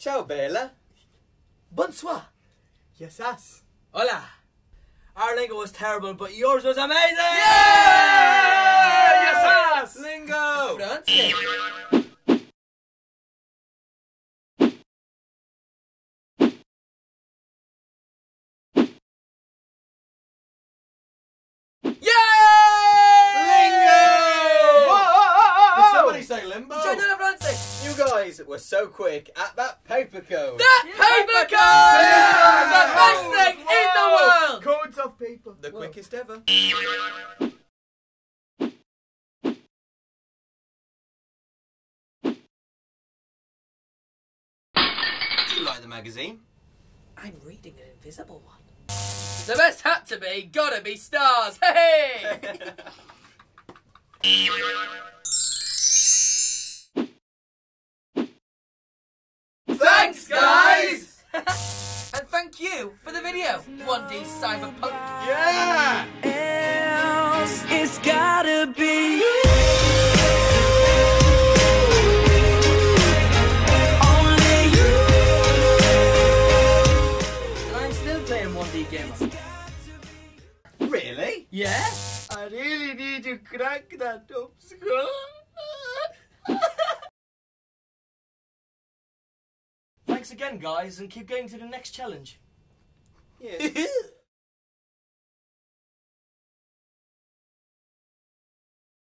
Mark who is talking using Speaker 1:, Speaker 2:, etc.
Speaker 1: Ciao, Bella.
Speaker 2: Bonsoir.
Speaker 3: Yes, ass.
Speaker 2: Hola. Our lingo was terrible, but yours was amazing!
Speaker 3: Yes, ass.
Speaker 1: Lingo!
Speaker 2: Francie.
Speaker 1: Guys were so quick at that paper code.
Speaker 2: That paper code! The best thing in the world!
Speaker 3: Codes of paper.
Speaker 1: The
Speaker 3: Whoa.
Speaker 1: quickest ever. Do you like the magazine?
Speaker 2: I'm reading an invisible one. The best hat to be, gotta be stars. Hey! Thanks, guys! and thank you for the video, 1D Cyberpunk.
Speaker 1: yeah!
Speaker 4: else. It's gotta be you. Only you.
Speaker 2: And I'm still playing 1D Gamer.
Speaker 1: Really?
Speaker 2: Yeah?
Speaker 3: I really need to crack that up.
Speaker 2: Thanks again, guys, and keep going to the next challenge.
Speaker 1: Yes.